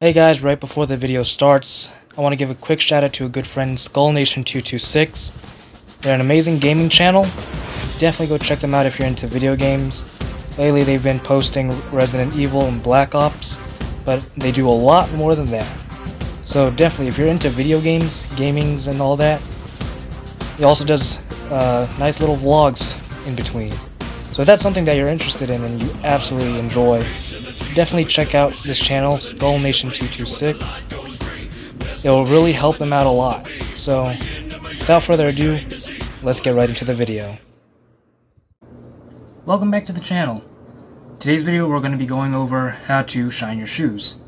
Hey guys, right before the video starts, I want to give a quick shout out to a good friend, SkullNation226. They're an amazing gaming channel. Definitely go check them out if you're into video games. Lately they've been posting Resident Evil and Black Ops, but they do a lot more than that. So definitely, if you're into video games, gamings, and all that, he also does uh, nice little vlogs in between. So if that's something that you're interested in and you absolutely enjoy, definitely check out this channel, SkullNation226. It will really help them out a lot. So without further ado, let's get right into the video. Welcome back to the channel. Today's video we're going to be going over how to shine your shoes.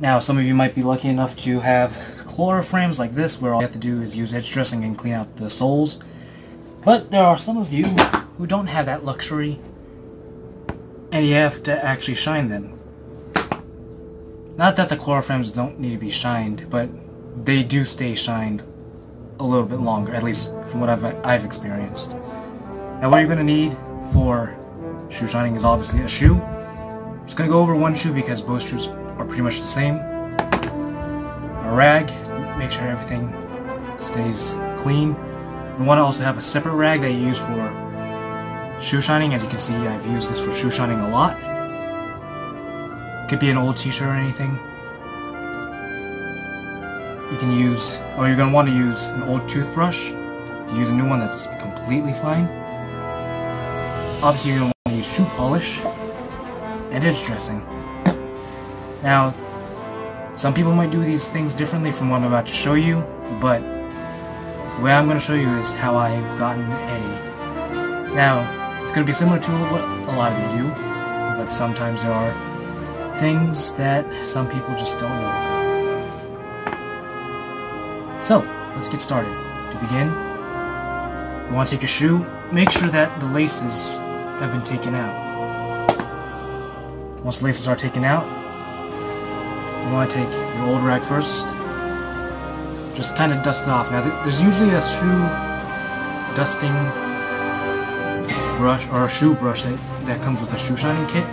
Now some of you might be lucky enough to have Corfams like this where all you have to do is use edge dressing and clean out the soles. But there are some of you who don't have that luxury and you have to actually shine them. Not that the Corfams don't need to be shined, but they do stay shined a little bit longer, at least from what I've, I've experienced. Now what you're going to need for shoe shining is obviously a shoe. I'm just going to go over one shoe because both shoes are pretty much the same. A rag, make sure everything stays clean. You want to also have a separate rag that you use for shoe shining. As you can see, I've used this for shoe shining a lot. Could be an old t-shirt or anything. You can use, or you're going to want to use an old toothbrush. Use a new one, that's completely fine. Obviously, you're going to want to use shoe polish and edge dressing. Now, some people might do these things differently from what I'm about to show you, but the way I'm going to show you is how I've gotten A. Now, it's going to be similar to what a lot of you do, but sometimes there are things that some people just don't know about. So, let's get started. To begin, you want to take your shoe, make sure that the laces have been taken out. Once the laces are taken out, you want to take your old rag first. Just kind of dust it off. Now, there's usually a shoe dusting brush or a shoe brush that, that comes with a shoe shining kit,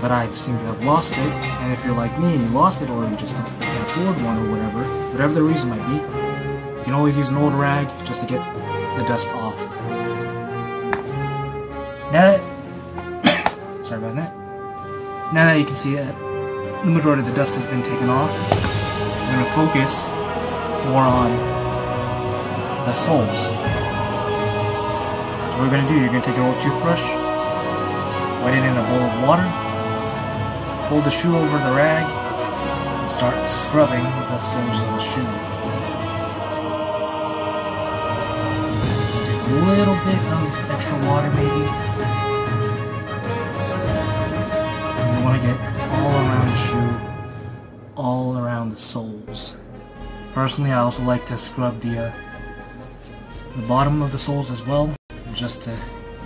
but I seem to have lost it. And if you're like me and you lost it, or you just can't afford one or whatever, whatever the reason might be, you can always use an old rag just to get the dust off. Now that, sorry about that. Now that you can see that the majority of the dust has been taken off. We're going to focus more on the soles. What we're going to do, you're going to take your old toothbrush, wet it in a bowl of water, hold the shoe over the rag, and start scrubbing the soles of the shoe. Take a little bit of extra water maybe. And you want to get all around the shoe, all around the soles. Personally, I also like to scrub the, uh, the bottom of the soles as well, just to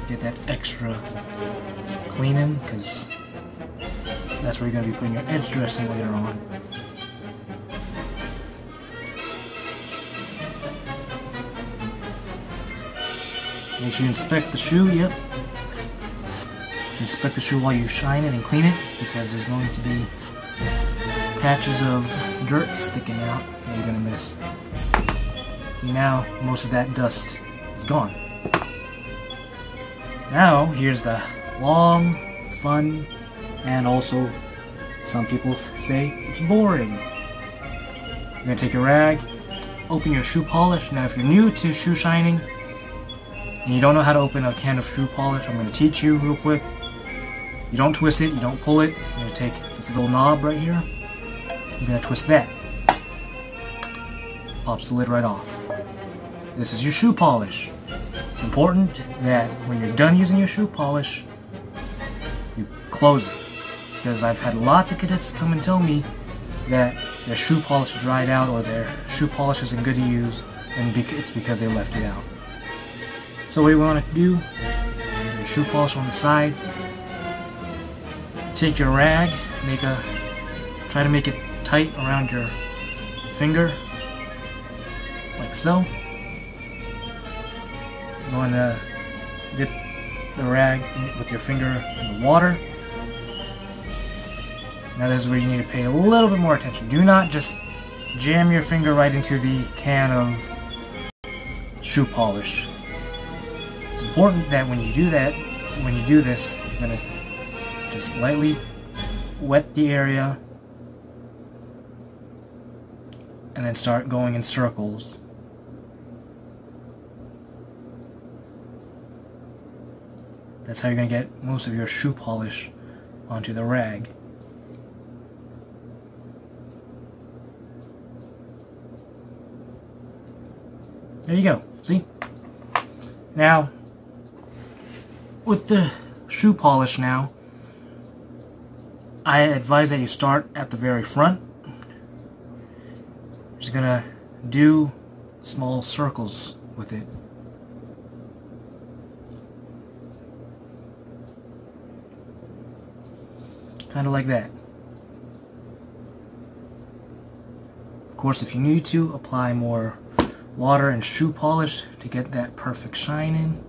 get that extra cleaning, because that's where you're going to be putting your edge dressing later on. Make sure you inspect the shoe, yep, Inspect the shoe while you shine it and clean it because there's going to be patches of dirt sticking out that you're going to miss. See now most of that dust is gone. Now here's the long, fun, and also some people say it's boring. You're to take your rag, open your shoe polish. Now if you're new to shoe shining and you don't know how to open a can of shoe polish, I'm to teach you real quick. You don't twist it, you don't pull it. You're to take this little knob right here. You're to twist that. Pops the lid right off. This is your shoe polish. It's important that when you're done using your shoe polish, you close it. Because I've had lots of cadets come and tell me that their shoe polish dried out or their shoe polish isn't good to use and it's because they left it out. So what you want to do, your shoe polish on the side, take your rag, make a, try to make it tight around your finger, like so. You want to dip the rag with your finger in the water. Now this is where you need to pay a little bit more attention. Do not just jam your finger right into the can of shoe polish. It's important that when you do that, when you do this, you're going to just lightly wet the area and then start going in circles. That's how you're going to get most of your shoe polish onto the rag. There you go. See? Now, with the shoe polish now, I advise that you start at the very front. Just gonna do small circles with it. Kind of like that. Of course, if you need to, apply more water and shoe polish to get that perfect shine in.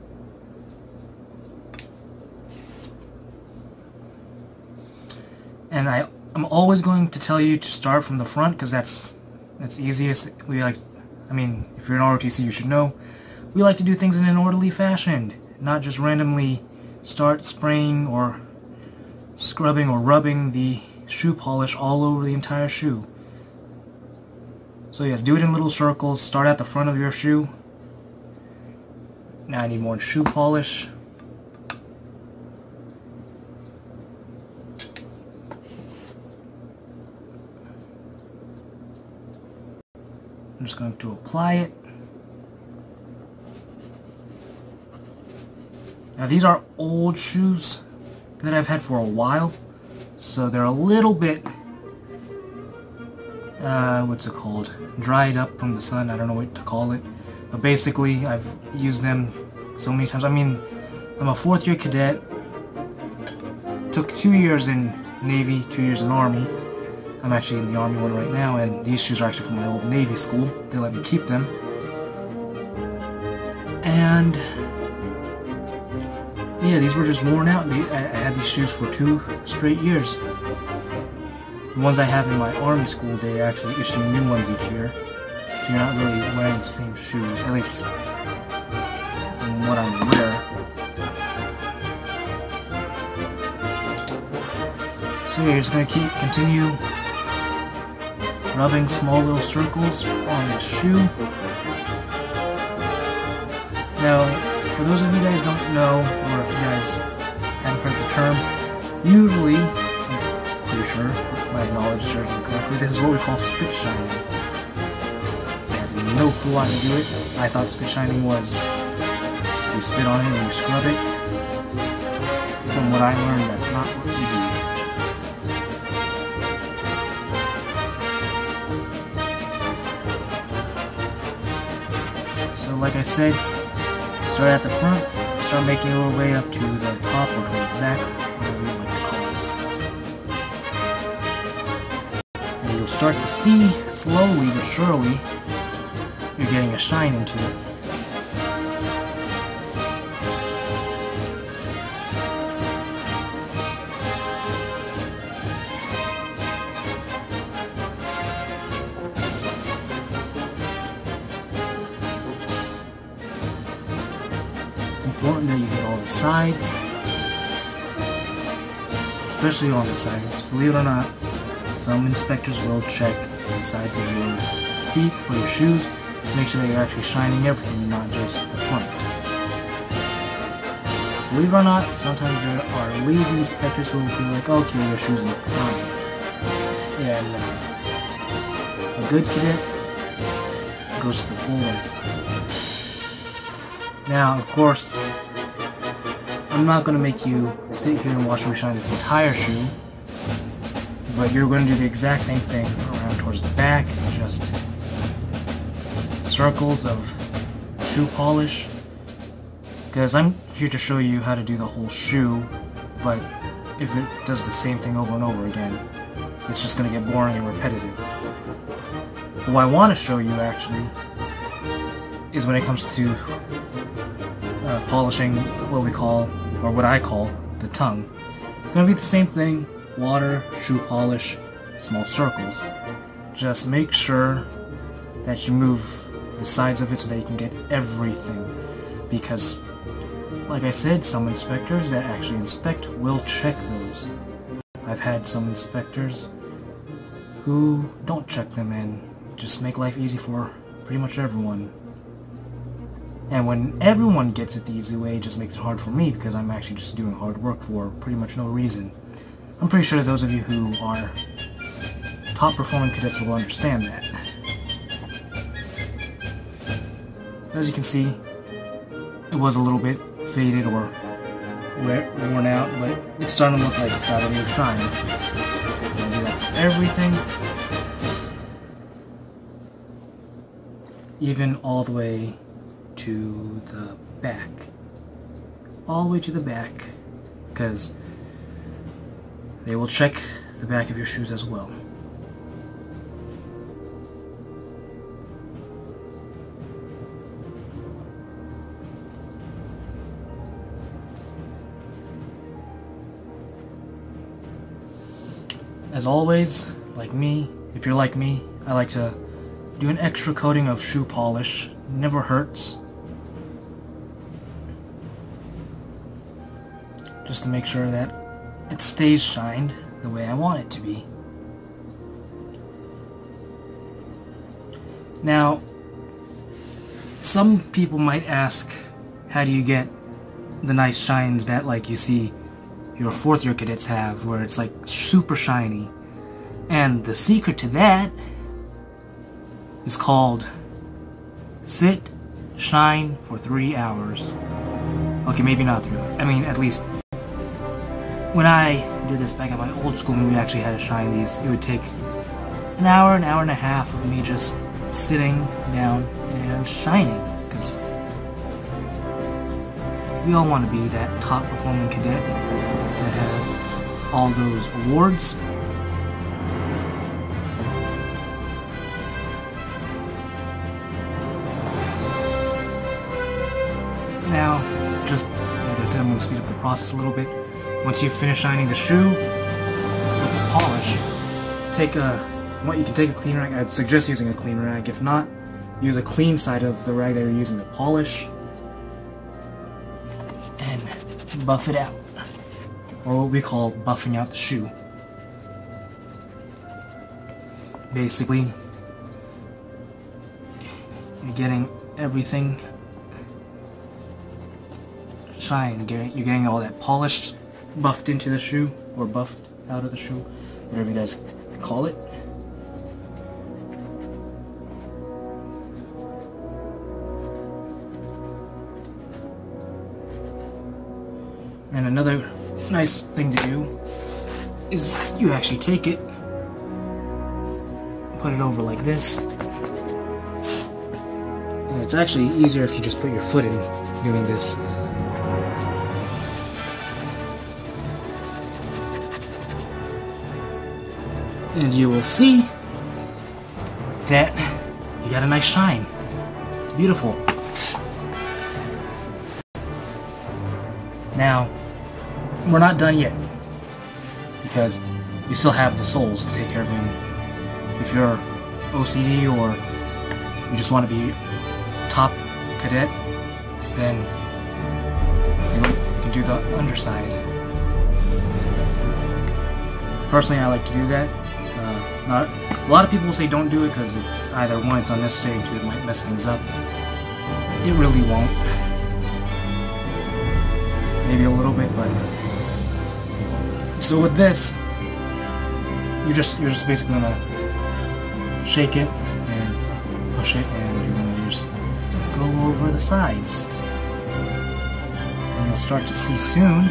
And I, I'm always going to tell you to start from the front because that's that's easiest. We like, I mean, if you're an ROTC, you should know. We like to do things in an orderly fashion, not just randomly start spraying or scrubbing or rubbing the shoe polish all over the entire shoe. So yes, do it in little circles. Start at the front of your shoe. Now I need more shoe polish. I'm just going to apply it. Now these are old shoes that I've had for a while, so they're a little bit uh, what's it called? Dried up from the sun. I don't know what to call it. But basically, I've used them so many times. I mean, I'm a fourth year cadet. Took two years in Navy, two years in Army. I'm actually in the Army one right now, and these shoes are actually from my old Navy school. They let me keep them. And yeah, these were just worn out. I had these shoes for two straight years. The ones I have in my army school, they actually issue new ones each year. So you're not really wearing the same shoes, at least from what I'm aware. So you're just to keep, continue rubbing small little circles on the shoe. Now, for those of you guys don't know, or if you guys haven't heard the term, usually, I'm pretty sure, if my knowledge serves me correctly, this is what we call spit shining. I have no clue how to do it. I thought spit shining was you spit on it and you scrub it. From what I learned, that's not what we do. So like I said, start at the front, start making your way up to the top or towards the back, whatever you like to call it. And you'll start to see, slowly but surely, you're getting a shine into it. Sides, especially on the sides. Believe it or not, some inspectors will check the sides of your feet or your shoes to make sure that you're actually shining everything, not just the front. So believe it or not, sometimes there are lazy inspectors who will be like, okay, your shoes look fine. And uh, a good cadet goes to the full Now, of course, I'm not going to make you sit here and watch me shine this entire shoe but you're going to do the exact same thing around towards the back, just circles of shoe polish. Because I'm here to show you how to do the whole shoe, but if it does the same thing over and over again, it's just going to get boring and repetitive. What I want to show you, actually, is when it comes to uh, polishing what we call, or what I call, the tongue. It's going to be the same thing, water, shoe polish, small circles. Just make sure that you move the sides of it so that you can get everything. Because, like I said, some inspectors that actually inspect will check those. I've had some inspectors who don't check them and just make life easy for pretty much everyone. And when everyone gets it the easy way, it just makes it hard for me because I'm actually just doing hard work for pretty much no reason. I'm pretty sure those of you who are top performing cadets will understand that. As you can see, it was a little bit faded or worn out, but it's starting to look like it's got a new shine. I'm do that for everything. Even all the way to the back. All the way to the back, because they will check the back of your shoes as well. As always, like me, if you're like me, I like to do an extra coating of shoe polish. Never hurts. Just to make sure that it stays shined the way I want it to be. Now, some people might ask, how do you get the nice shines that like you see your fourth year cadets have, where it's like super shiny. And the secret to that is called sit, shine for three hours. Okay, maybe not three. I mean, at least when I did this back at my old school when we actually had to shine these, it would take an hour, an hour and a half of me just sitting down and shining. Because we all want to be that top performing cadet that have all those awards. Now, just like I said, I'm going to speed up the process a little bit. Once you finish shining the shoe with the polish, take a, what you can take a clean rag. I'd suggest using a clean rag. If not, use a clean side of the rag that you're using to polish and buff it out or what we call buffing out the shoe. Basically, you're getting everything shine. You're getting all that polished, buffed into the shoe, or buffed out of the shoe, whatever you guys call it. And another nice thing to do is you actually take it, put it over like this, and it's actually easier if you just put your foot in doing this. And you will see that you got a nice shine. It's beautiful. Now, we're not done yet. Because you still have the soles to take care of him. If you're OCD or you just want to be top cadet, then you can do the underside. Personally, I like to do that. Uh, not a lot of people say don't do it because it's either one, it's unnecessary, two, it might mess things up. It really won't. Maybe a little bit, but so with this, you're just you're just basically gonna shake it and push it, and you're gonna just go over the sides, and you'll start to see soon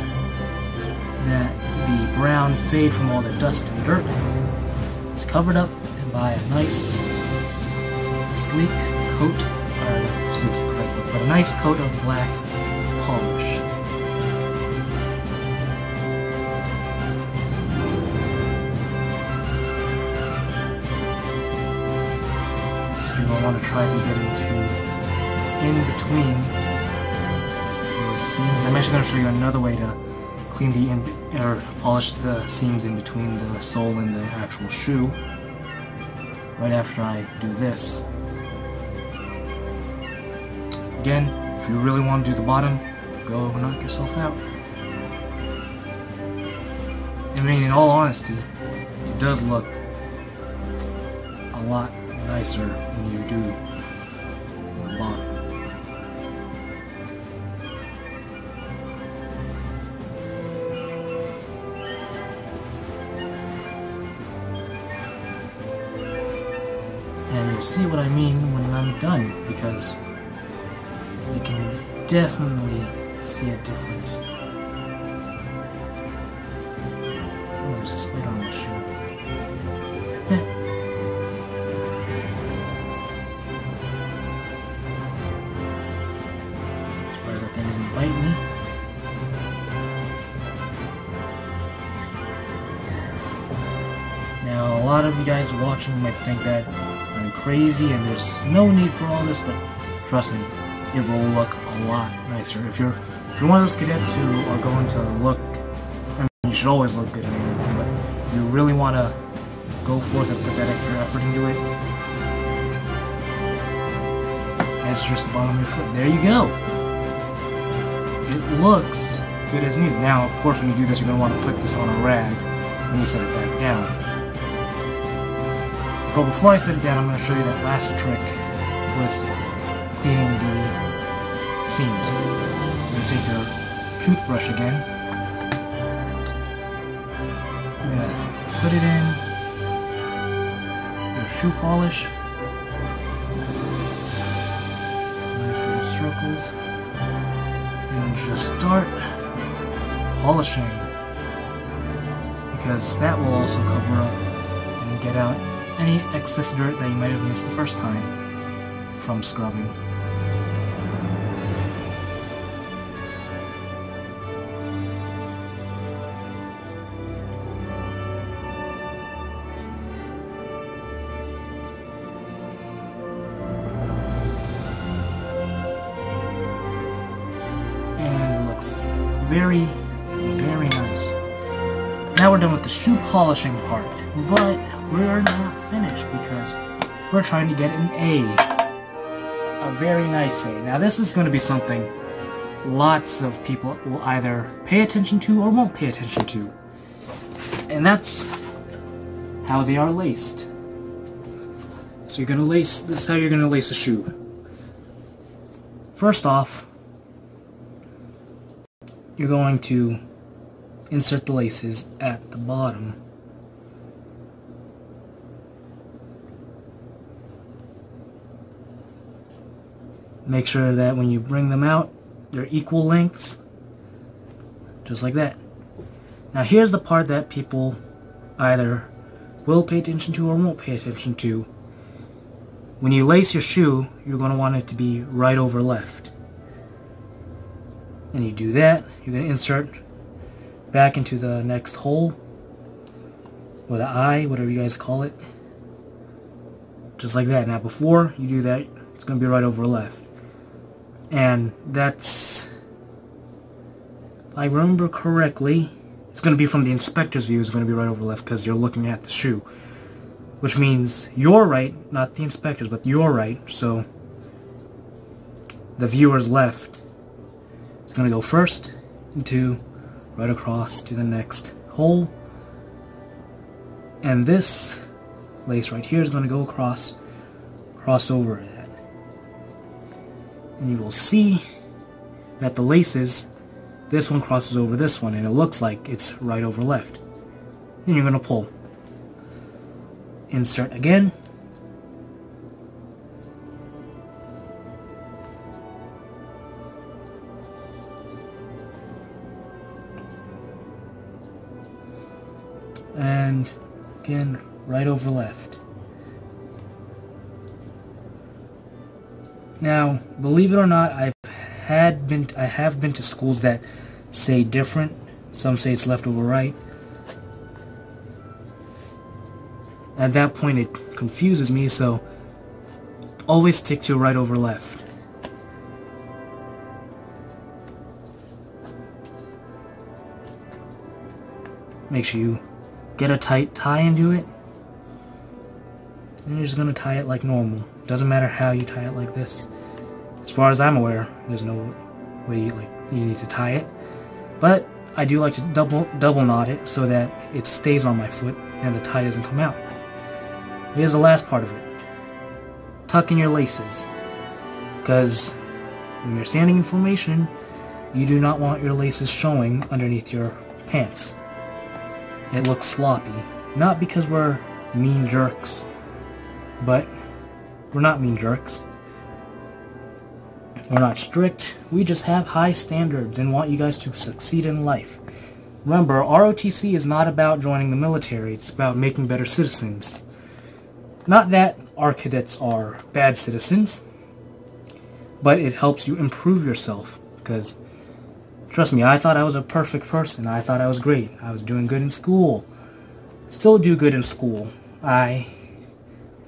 that the brown fade from all the dust and dirt is covered up by a nice sleek coat, or not sleek, but a nice coat of black polish. Do you want to try to get into in between those seams. I'm actually going to show you another way to clean the in, or polish the seams in between the sole and the actual shoe. Right after I do this. Again, if you really want to do the bottom, go knock yourself out. I mean, in all honesty, it does look a lot nicer when you do I mean when I'm done, because you can definitely see a difference. There's a spider on my shoe. Surprised that didn't bite me. Now, a lot of you guys watching might think that Crazy and there's no need for all this, but trust me, it will look a lot nicer. If you're if you're one of those cadets who are going to look, I mean, you should always look good in anything, but you really want to go forth and put that extra effort into it. That's just the bottom of your foot. There you go. It looks good as new. Now, of course, when you do this, you're going to want to put this on a rag when you set it back down. But before I set it down, I'm going to show you that last trick with cleaning the seams. You're going to take your toothbrush again. You're going to put it in your shoe polish. Nice little circles. And just start polishing because that will also cover up and get out any excess dirt that you might have missed the first time from scrubbing. And looks very, very nice. Now we're done with the shoe polishing part, but we're not we're trying to get an A. A very nice A. Now this is going to be something lots of people will either pay attention to or won't pay attention to. And that's how they are laced. So you're going to lace, this is how you're going to lace a shoe. First off, you're going to insert the laces at the bottom. Make sure that when you bring them out, they're equal lengths. Just like that. Now here's the part that people either will pay attention to or won't pay attention to. When you lace your shoe, you're going to want it to be right over left. And you do that, you're going to insert back into the next hole, or the eye, whatever you guys call it. Just like that. Now before you do that, it's going to be right over left. And that's, if I remember correctly, it's going to be from the inspector's view, it's going to be right over left because you're looking at the shoe. Which means your right, not the inspector's, but your right, so the viewer's left is going to go first into right across to the next hole. And this lace right here is going to go across, cross over. And you will see that the laces, this one crosses over this one, and it looks like it's right over left. Then you're going to pull. Insert again. and again right over left. Now, believe it or not, I've had been I have been to schools that say different. Some say it's left over right. At that point, it confuses me, so always stick to right over left. make sure you get a tight tie into it. And you're just going to tie it like normal. Doesn't matter how you tie it like this. As far as I'm aware, there's no way you, like, you need to tie it. But I do like to double double knot it so that it stays on my foot and the tie doesn't come out. Here's the last part of it. Tuck in your laces. Because when you're standing in formation, you do not want your laces showing underneath your pants. It looks sloppy. Not because we're mean jerks, but we're not mean jerks. We're not strict. We just have high standards and want you guys to succeed in life. Remember, ROTC is not about joining the military. It's about making better citizens. Not that our cadets are bad citizens, but it helps you improve yourself. Because, trust me, I thought I was a perfect person. I thought I was great. I was doing good in school. Still do good in school. I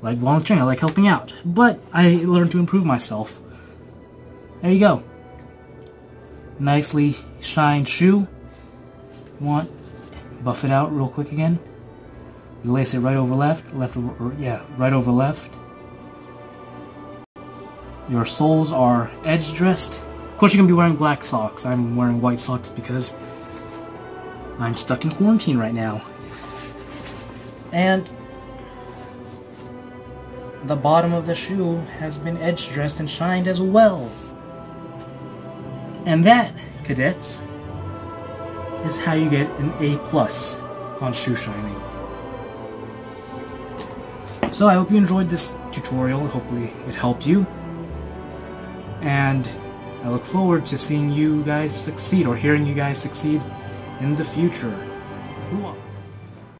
like volunteering. I like helping out. But I learned to improve myself. There you go. Nicely shined shoe. Want buff it out real quick again. You lace it right over left, left over, yeah, right over left. Your soles are edge dressed. Of course, you're gonna be wearing black socks. I'm wearing white socks because I'm stuck in quarantine right now. And the bottom of the shoe has been edge dressed and shined as well. And that, cadets, is how you get an A plus on shoe shining. So I hope you enjoyed this tutorial. Hopefully it helped you. And I look forward to seeing you guys succeed or hearing you guys succeed in the future.